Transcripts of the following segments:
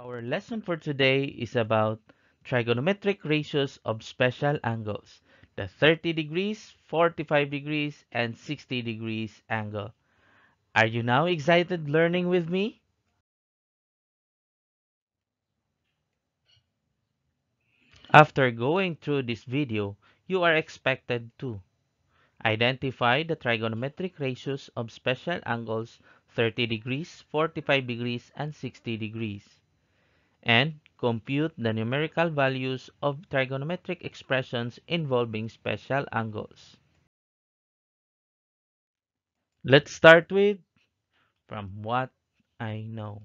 Our lesson for today is about trigonometric ratios of special angles, the 30 degrees, 45 degrees, and 60 degrees angle. Are you now excited learning with me? After going through this video, you are expected to identify the trigonometric ratios of special angles 30 degrees, 45 degrees, and 60 degrees and compute the numerical values of trigonometric expressions involving special angles. Let's start with from what I know.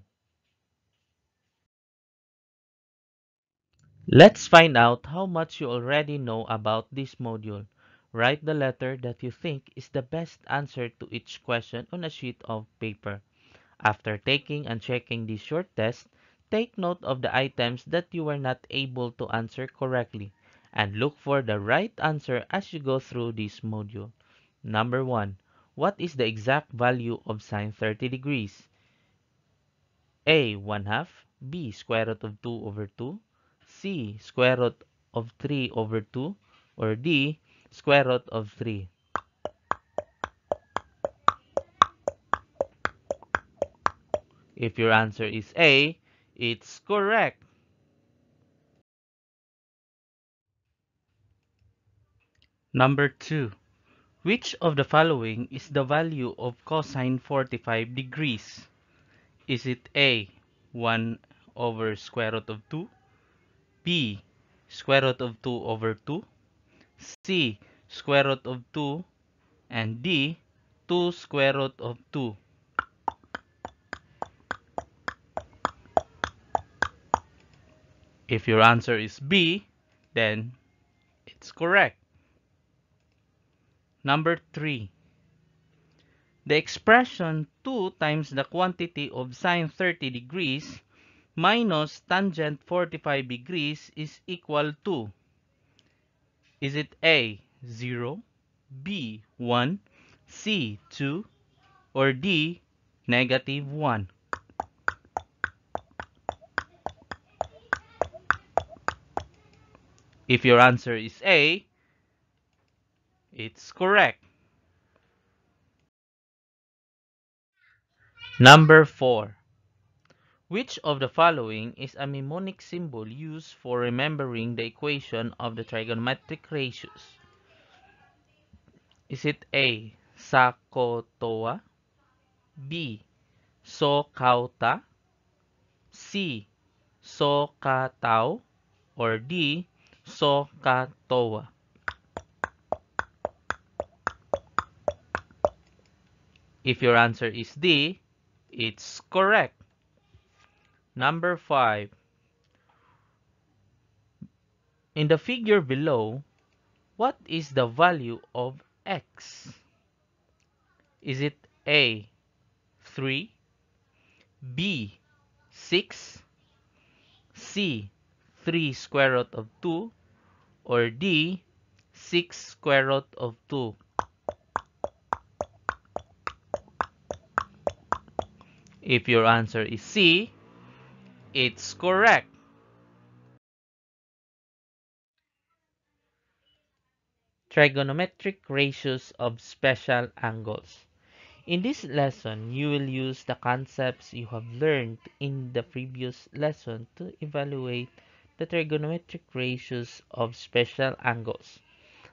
Let's find out how much you already know about this module. Write the letter that you think is the best answer to each question on a sheet of paper. After taking and checking this short test, Take note of the items that you were not able to answer correctly and look for the right answer as you go through this module. Number 1. What is the exact value of sine 30 degrees? A. 1 half B. Square root of 2 over 2 C. Square root of 3 over 2 or D. Square root of 3 If your answer is A, it's correct. Number 2. Which of the following is the value of cosine 45 degrees? Is it A. 1 over square root of 2? B. Square root of 2 over 2? C. Square root of 2? And D. 2 square root of 2? If your answer is B, then it's correct. Number 3. The expression 2 times the quantity of sine 30 degrees minus tangent 45 degrees is equal to Is it A, 0, B, 1, C, 2, or D, negative 1? If your answer is A, it's correct. Number 4. Which of the following is a mnemonic symbol used for remembering the equation of the trigonometric ratios? Is it A. SOHCAHTOA B. SOHCAHTA C. SOHCAHTAO or D. SOHCAHTOA. If your answer is D, it's correct. Number 5. In the figure below, what is the value of x? Is it A, 3, B, 6, C, 3 square root of 2 or D 6 square root of 2. If your answer is C, it's correct. Trigonometric ratios of special angles. In this lesson, you will use the concepts you have learned in the previous lesson to evaluate the trigonometric ratios of special angles.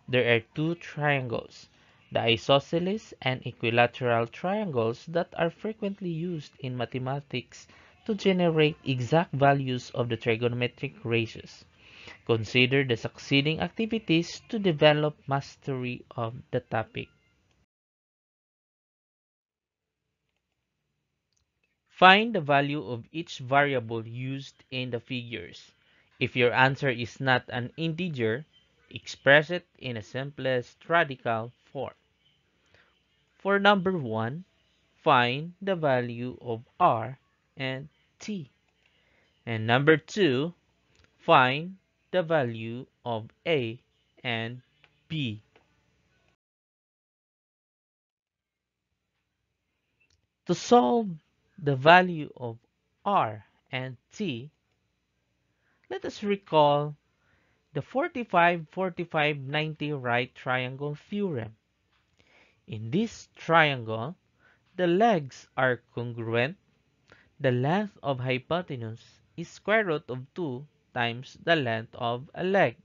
There are two triangles, the isosceles and equilateral triangles that are frequently used in mathematics to generate exact values of the trigonometric ratios. Consider the succeeding activities to develop mastery of the topic. Find the value of each variable used in the figures. If your answer is not an integer, express it in a simplest radical form. For number 1, find the value of r and t. And number 2, find the value of a and b. To solve the value of r and t, let us recall the 45-45-90 right triangle theorem. In this triangle, the legs are congruent. The length of hypotenuse is square root of 2 times the length of a leg.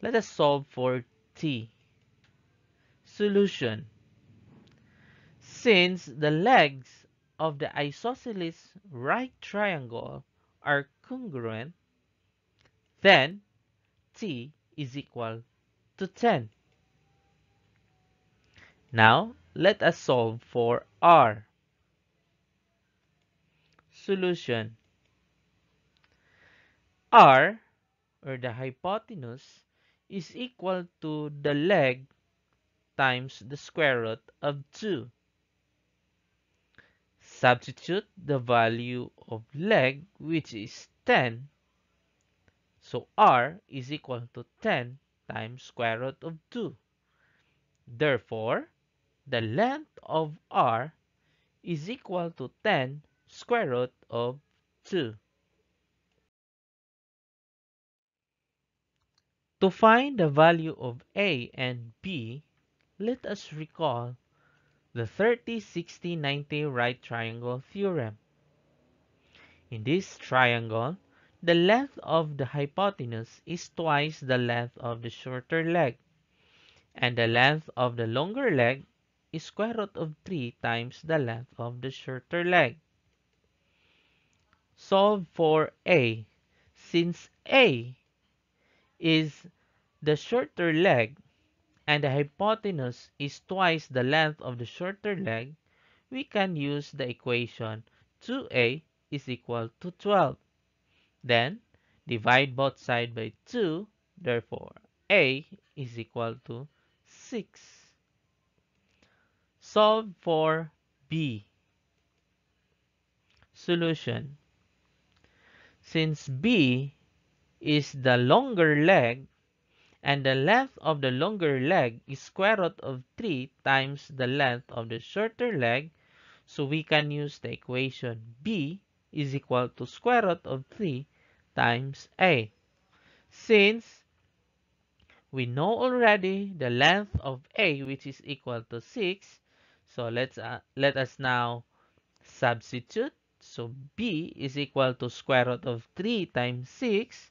Let us solve for t. Solution. Since the legs of the isosceles right triangle are congruent, then t is equal to 10. Now, let us solve for r. Solution. r, or the hypotenuse, is equal to the leg times the square root of 2. Substitute the value of leg, which is 10. So r is equal to 10 times square root of 2. Therefore, the length of r is equal to 10 square root of 2. To find the value of a and b, let us recall the 30, 60, 90 right triangle theorem. In this triangle, the length of the hypotenuse is twice the length of the shorter leg, and the length of the longer leg is square root of 3 times the length of the shorter leg. Solve for a. Since a is the shorter leg and the hypotenuse is twice the length of the shorter leg, we can use the equation 2a is equal to 12. Then, divide both sides by 2, therefore a is equal to 6. Solve for b. Solution. Since b is the longer leg and the length of the longer leg is square root of 3 times the length of the shorter leg, so we can use the equation b is equal to square root of 3 times a. Since we know already the length of a which is equal to 6, so let's uh, let us now substitute. So b is equal to square root of 3 times 6.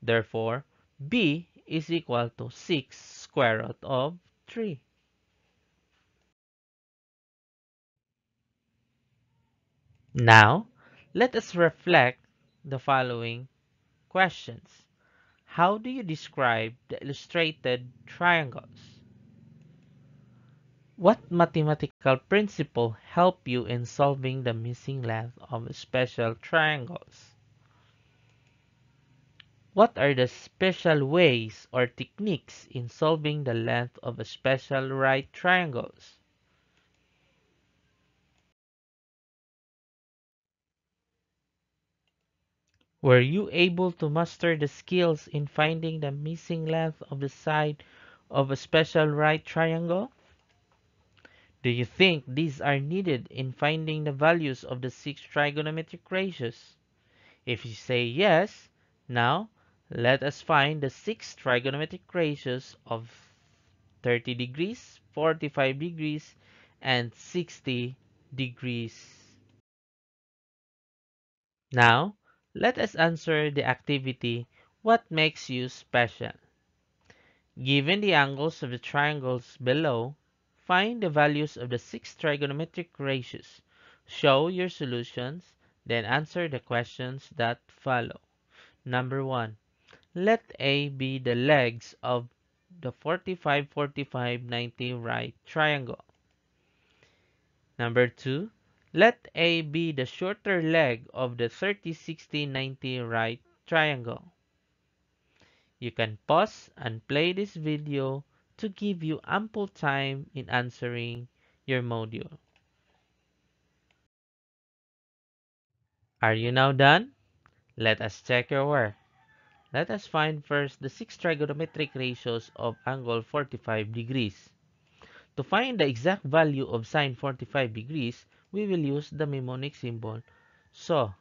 Therefore, b is equal to 6 square root of 3. Now, let us reflect the following questions. How do you describe the illustrated triangles? What mathematical principle help you in solving the missing length of special triangles? What are the special ways or techniques in solving the length of special right triangles? Were you able to master the skills in finding the missing length of the side of a special right triangle? Do you think these are needed in finding the values of the six trigonometric ratios? If you say yes, now let us find the six trigonometric ratios of 30 degrees, 45 degrees, and 60 degrees. Now, let us answer the activity, what makes you special? Given the angles of the triangles below, find the values of the six trigonometric ratios. Show your solutions, then answer the questions that follow. Number 1. Let A be the legs of the 45, 45, 90 right triangle. Number 2. Let A be the shorter leg of the 30, 60, 90 right triangle. You can pause and play this video to give you ample time in answering your module. Are you now done? Let us check your work. Let us find first the six trigonometric ratios of angle 45 degrees. To find the exact value of sine 45 degrees, we will use the mnemonic symbol So,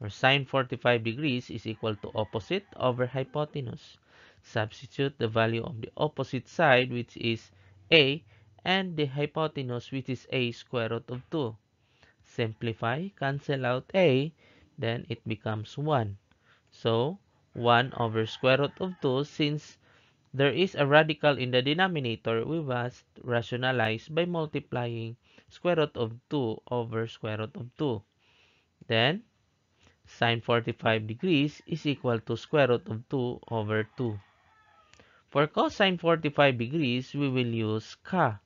or sine 45 degrees is equal to opposite over hypotenuse. Substitute the value of the opposite side which is a and the hypotenuse which is a square root of 2. Simplify, cancel out a, then it becomes 1. So, 1 over square root of 2 since there is a radical in the denominator, we must rationalize by multiplying square root of 2 over square root of 2. Then, sine 45 degrees is equal to square root of 2 over 2. For cosine 45 degrees, we will use ka.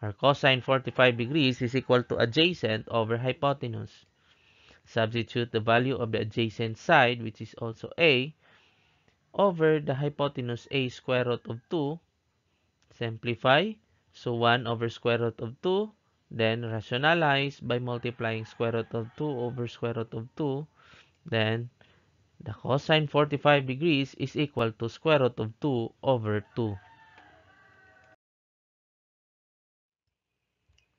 Our cosine 45 degrees is equal to adjacent over hypotenuse. Substitute the value of the adjacent side, which is also a, over the hypotenuse a square root of 2. Simplify. So 1 over square root of 2 then rationalize by multiplying square root of 2 over square root of 2. Then the cosine 45 degrees is equal to square root of 2 over 2.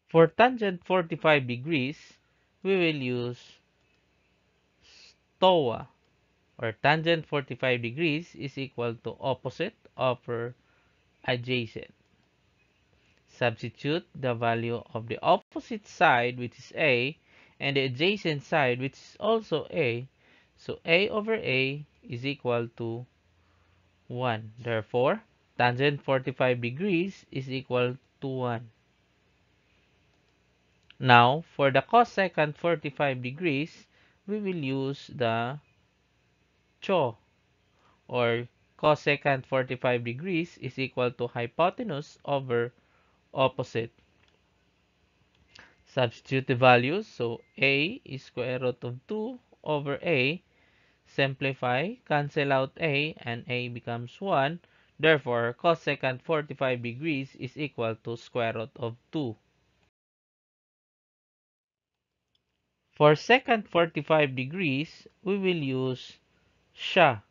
For tangent 45 degrees, we will use STOA or tangent 45 degrees is equal to opposite over adjacent. Substitute the value of the opposite side, which is a, and the adjacent side, which is also a. So a over a is equal to 1. Therefore, tangent 45 degrees is equal to 1. Now, for the cosecant 45 degrees, we will use the CHO or cosecant 45 degrees is equal to hypotenuse over opposite. Substitute the values. So a is square root of 2 over a. Simplify, cancel out a, and a becomes 1. Therefore, cosecant 45 degrees is equal to square root of 2. For secant 45 degrees, we will use SHA.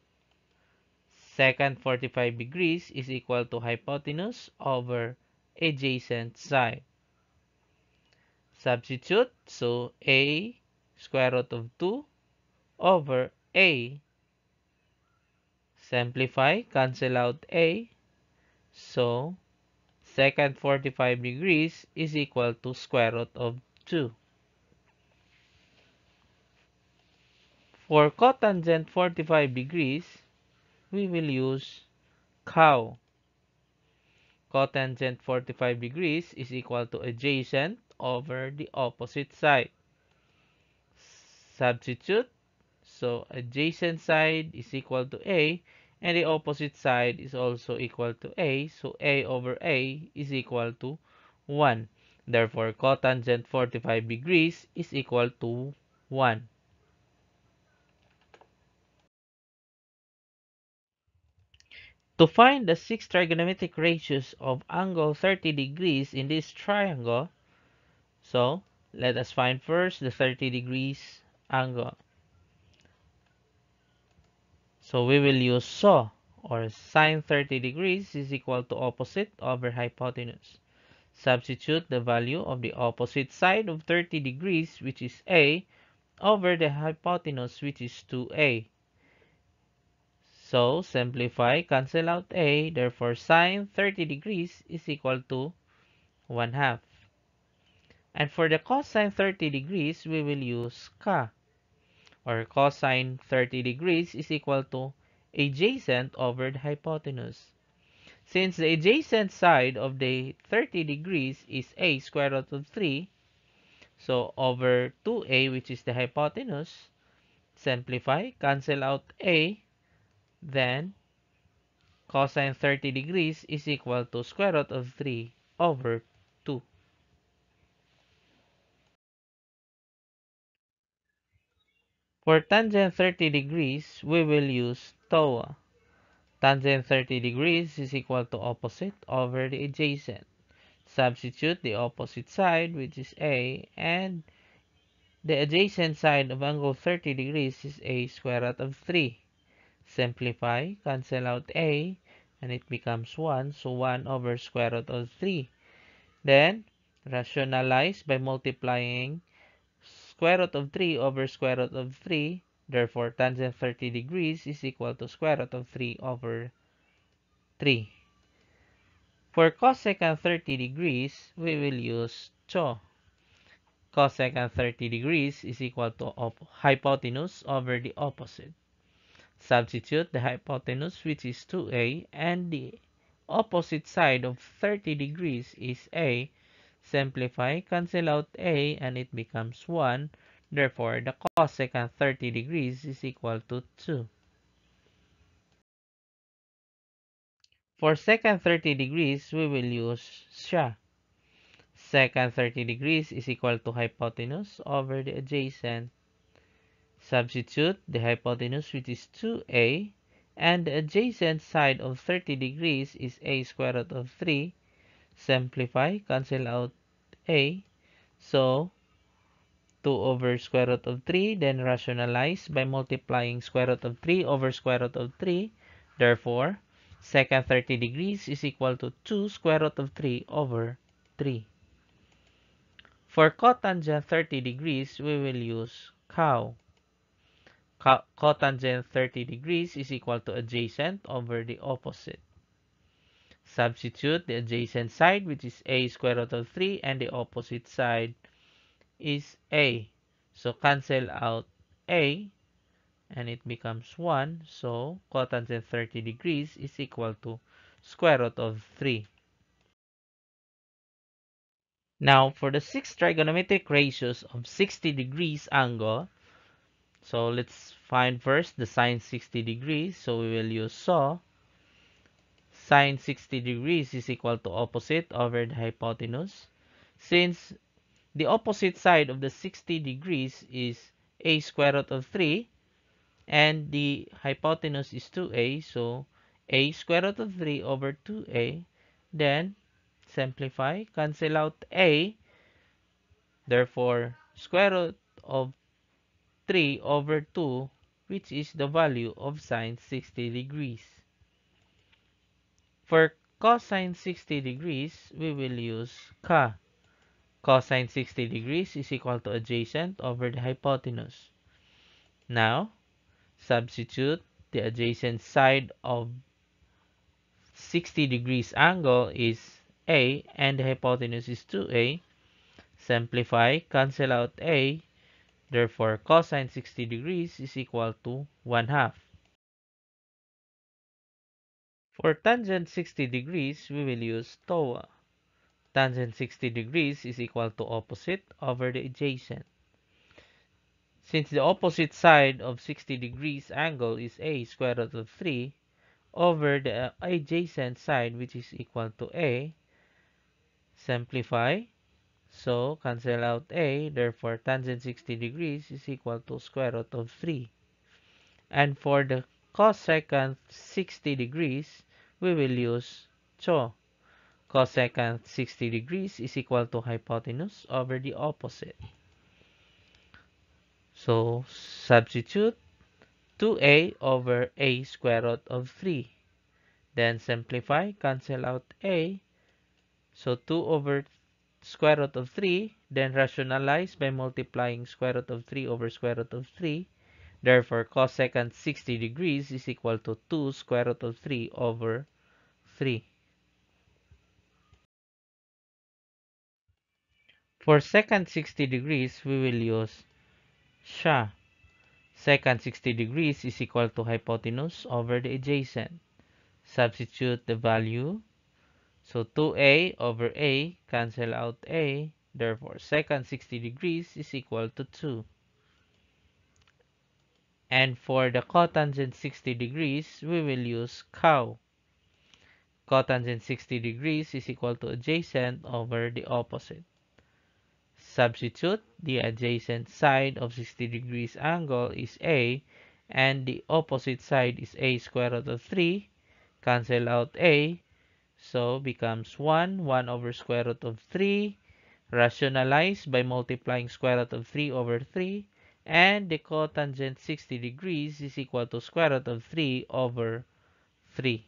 Secant 45 degrees is equal to hypotenuse over adjacent side. Substitute, so a square root of 2 over a. Simplify, cancel out a. So, secant 45 degrees is equal to square root of 2. For cotangent 45 degrees, we will use cow cotangent 45 degrees is equal to adjacent over the opposite side. Substitute. So, adjacent side is equal to A and the opposite side is also equal to A. So, A over A is equal to 1. Therefore, cotangent 45 degrees is equal to 1. To find the six trigonometric ratios of angle 30 degrees in this triangle, so let us find first the 30 degrees angle. So we will use SO or sine 30 degrees is equal to opposite over hypotenuse. Substitute the value of the opposite side of 30 degrees which is A over the hypotenuse which is 2A. So, simplify, cancel out a, therefore sine 30 degrees is equal to 1 half. And for the cosine 30 degrees, we will use ka, or cosine 30 degrees is equal to adjacent over the hypotenuse. Since the adjacent side of the 30 degrees is a square root of 3, so over 2a, which is the hypotenuse, simplify, cancel out a, then cosine 30 degrees is equal to square root of 3 over 2. For tangent 30 degrees, we will use TOA. Tangent 30 degrees is equal to opposite over the adjacent. Substitute the opposite side, which is A, and the adjacent side of angle 30 degrees is A square root of 3. Simplify, cancel out a, and it becomes 1. So 1 over square root of 3. Then, rationalize by multiplying square root of 3 over square root of 3. Therefore, tangent 30 degrees is equal to square root of 3 over 3. For cosecant 30 degrees, we will use CHO. Cosecant 30 degrees is equal to hypotenuse over the opposite. Substitute the hypotenuse, which is 2a, and the opposite side of 30 degrees is a. Simplify, cancel out a, and it becomes 1. Therefore, the cosecant 30 degrees is equal to 2. For secant 30 degrees, we will use SHA. Secant 30 degrees is equal to hypotenuse over the adjacent. Substitute the hypotenuse, which is 2a, and the adjacent side of 30 degrees is a square root of 3. Simplify, cancel out a. So, 2 over square root of 3, then rationalize by multiplying square root of 3 over square root of 3. Therefore, secant 30 degrees is equal to 2 square root of 3 over 3. For cotangent 30 degrees, we will use cow. Cotangent 30 degrees is equal to adjacent over the opposite. Substitute the adjacent side, which is a square root of 3, and the opposite side is a. So cancel out a and it becomes 1. So cotangent 30 degrees is equal to square root of 3. Now for the six trigonometric ratios of 60 degrees angle, so let's find first the sine 60 degrees. So we will use saw. Sine 60 degrees is equal to opposite over the hypotenuse. Since the opposite side of the 60 degrees is a square root of 3 and the hypotenuse is 2a so a square root of 3 over 2a then simplify cancel out a therefore square root of 3 over 2 which is the value of sine 60 degrees for cosine 60 degrees we will use ka Cosine 60 degrees is equal to adjacent over the hypotenuse. Now, substitute the adjacent side of 60 degrees angle is A and the hypotenuse is 2A. Simplify, cancel out A. Therefore, cosine 60 degrees is equal to 1 half. For tangent 60 degrees, we will use TOA. Tangent 60 degrees is equal to opposite over the adjacent. Since the opposite side of 60 degrees angle is a square root of 3 over the adjacent side which is equal to a, simplify. So, cancel out a, therefore tangent 60 degrees is equal to square root of 3. And for the cosecant 60 degrees, we will use CHO cosecant 60 degrees is equal to hypotenuse over the opposite. So, substitute 2a over a square root of 3. Then simplify, cancel out a. So, 2 over square root of 3. Then rationalize by multiplying square root of 3 over square root of 3. Therefore, cosecant 60 degrees is equal to 2 square root of 3 over 3. For secant 60 degrees, we will use SHA. Secant 60 degrees is equal to hypotenuse over the adjacent. Substitute the value. So 2a over a, cancel out a. Therefore, secant 60 degrees is equal to 2. And for the cotangent 60 degrees, we will use cow. Cotangent 60 degrees is equal to adjacent over the opposite. Substitute the adjacent side of 60 degrees angle is a and the opposite side is a square root of 3. Cancel out a. So becomes 1, 1 over square root of 3. Rationalize by multiplying square root of 3 over 3. And the cotangent 60 degrees is equal to square root of 3 over 3.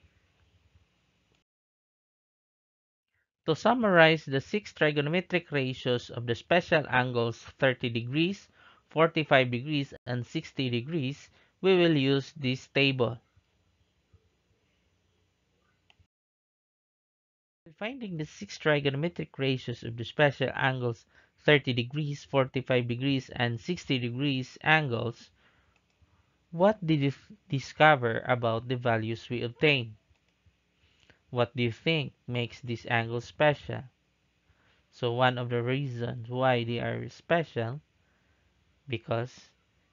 To summarize the six trigonometric ratios of the special angles 30 degrees, 45 degrees and 60 degrees, we will use this table. Finding the six trigonometric ratios of the special angles 30 degrees, 45 degrees, and 60 degrees angles, what did you discover about the values we obtained? What do you think makes this angle special? So one of the reasons why they are special because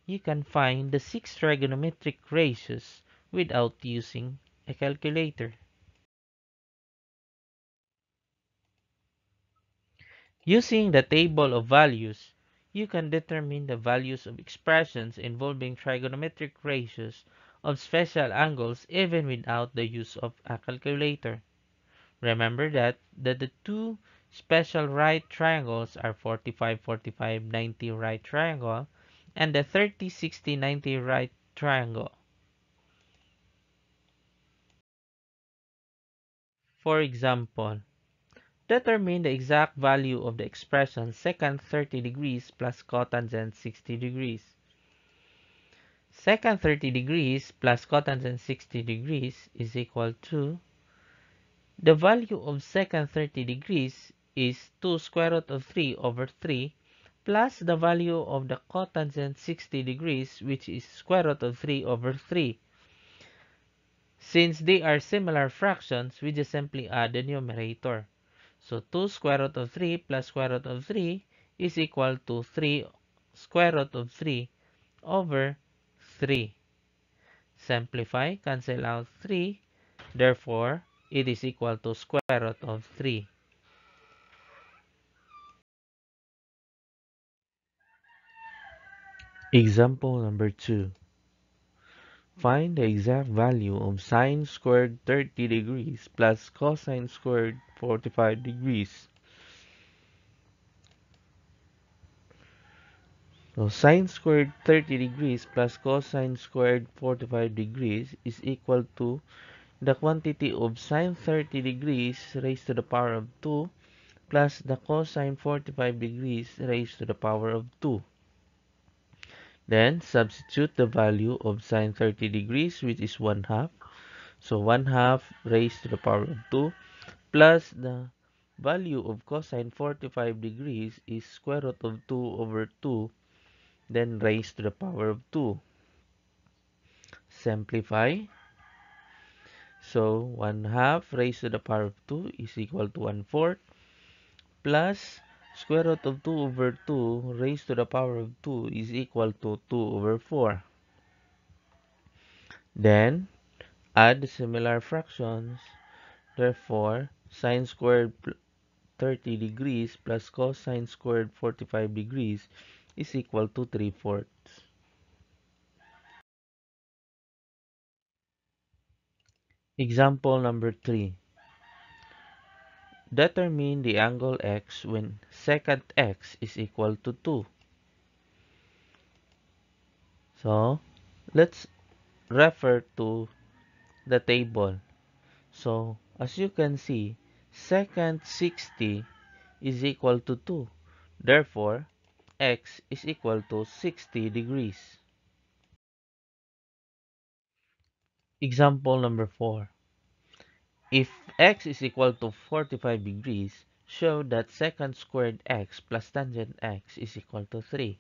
you can find the six trigonometric ratios without using a calculator. Using the table of values, you can determine the values of expressions involving trigonometric ratios of special angles even without the use of a calculator. Remember that, that the two special right triangles are 45, 45, 90 right triangle and the 30, 60, 90 right triangle. For example, determine the exact value of the expression secant 30 degrees plus cotangent 60 degrees. Secant 30 degrees plus cotangent 60 degrees is equal to the value of secant 30 degrees is 2 square root of 3 over 3 plus the value of the cotangent 60 degrees which is square root of 3 over 3. Since they are similar fractions, we just simply add the numerator. So 2 square root of 3 plus square root of 3 is equal to 3 square root of 3 over 3. Simplify, cancel out 3. Therefore, it is equal to square root of 3. Example number 2. Find the exact value of sine squared 30 degrees plus cosine squared 45 degrees. So sine squared 30 degrees plus cosine squared 45 degrees is equal to the quantity of sine 30 degrees raised to the power of 2 plus the cosine 45 degrees raised to the power of 2. Then substitute the value of sine 30 degrees which is 1 half. So 1 half raised to the power of 2 plus the value of cosine 45 degrees is square root of 2 over 2 then raised to the power of 2. Simplify. So 1 half raised to the power of 2 is equal to 1 fourth plus Square root of 2 over 2 raised to the power of 2 is equal to 2 over 4. Then, add similar fractions. Therefore, sine squared 30 degrees plus cosine squared 45 degrees is equal to 3 fourths. Example number 3. Determine the angle x when secant x is equal to 2. So, let's refer to the table. So, as you can see, secant 60 is equal to 2. Therefore, x is equal to 60 degrees. Example number 4. If x is equal to 45 degrees, show that secant squared x plus tangent x is equal to 3.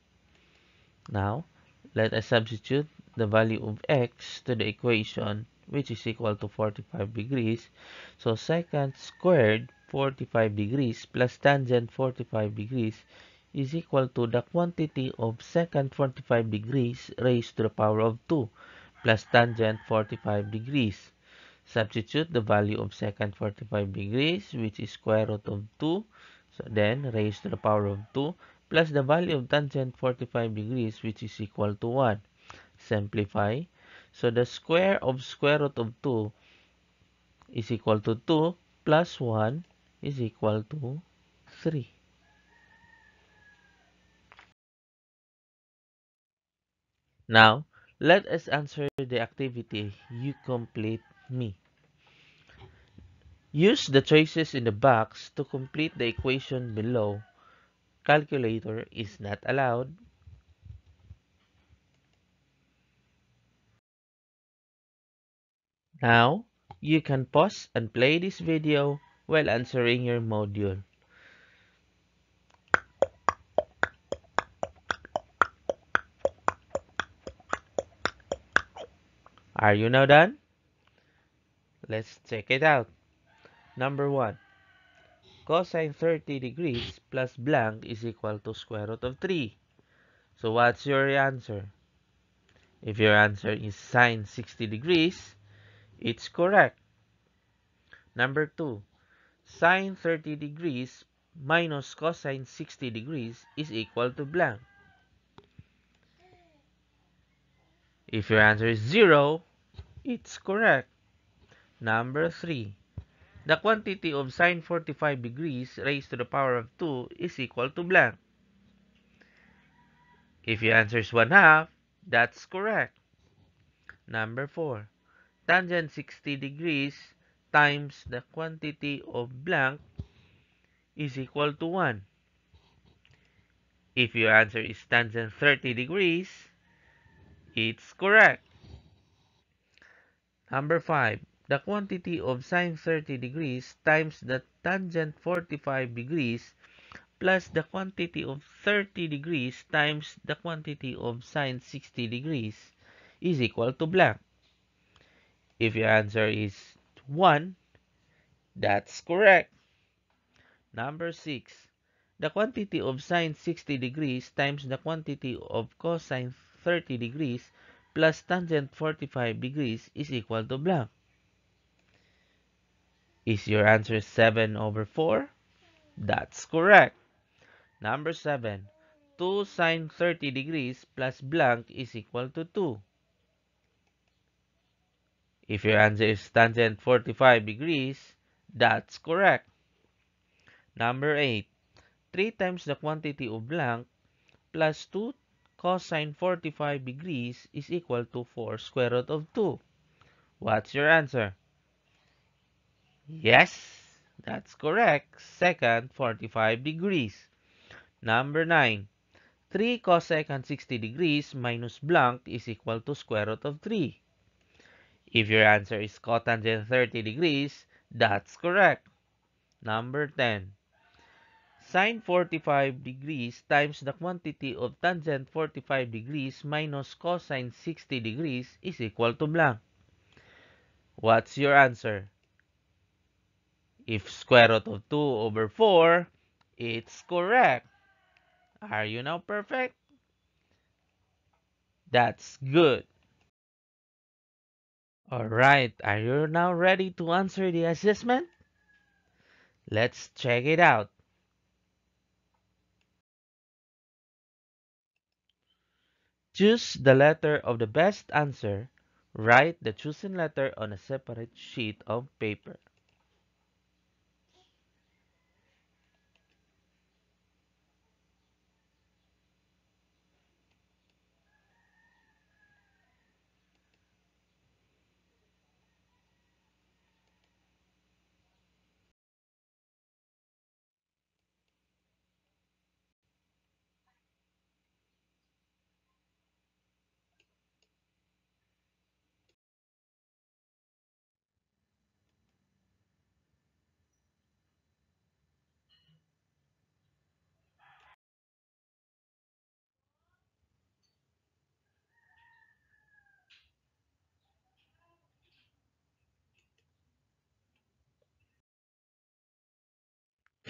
Now, let us substitute the value of x to the equation which is equal to 45 degrees. So secant squared 45 degrees plus tangent 45 degrees is equal to the quantity of secant 45 degrees raised to the power of 2 plus tangent 45 degrees. Substitute the value of secant 45 degrees, which is square root of 2. So then, raised to the power of 2, plus the value of tangent 45 degrees, which is equal to 1. Simplify. So the square of square root of 2 is equal to 2 plus 1 is equal to 3. Now, let us answer the activity you complete me. Use the choices in the box to complete the equation below. Calculator is not allowed. Now, you can pause and play this video while answering your module. Are you now done? Let's check it out. Number 1. Cosine 30 degrees plus blank is equal to square root of 3. So what's your answer? If your answer is sine 60 degrees, it's correct. Number 2. Sine 30 degrees minus cosine 60 degrees is equal to blank. If your answer is 0, it's correct. Number 3. The quantity of sine 45 degrees raised to the power of 2 is equal to blank. If your answer is 1 half, that's correct. Number 4. Tangent 60 degrees times the quantity of blank is equal to 1. If your answer is tangent 30 degrees, it's correct. Number 5. The quantity of sine 30 degrees times the tangent 45 degrees plus the quantity of 30 degrees times the quantity of sine 60 degrees is equal to blank. If your answer is 1, that's correct. Number 6. The quantity of sine 60 degrees times the quantity of cosine 30 degrees plus tangent 45 degrees is equal to blank. Is your answer 7 over 4? That's correct. Number 7. 2 sine 30 degrees plus blank is equal to 2. If your answer is tangent 45 degrees, that's correct. Number 8. 3 times the quantity of blank plus 2 cosine 45 degrees is equal to 4 square root of 2. What's your answer? Yes, that's correct. Secant, 45 degrees. Number 9. 3 cosecant 60 degrees minus blank is equal to square root of 3. If your answer is cotangent 30 degrees, that's correct. Number 10. Sine 45 degrees times the quantity of tangent 45 degrees minus cosine 60 degrees is equal to blank. What's your answer? If square root of 2 over 4, it's correct. Are you now perfect? That's good. Alright, are you now ready to answer the assessment? Let's check it out. Choose the letter of the best answer. Write the chosen letter on a separate sheet of paper.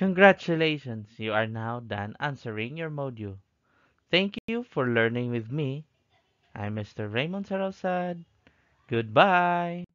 Congratulations, you are now done answering your module. Thank you for learning with me. I'm Mr. Raymond Sarausad. Goodbye.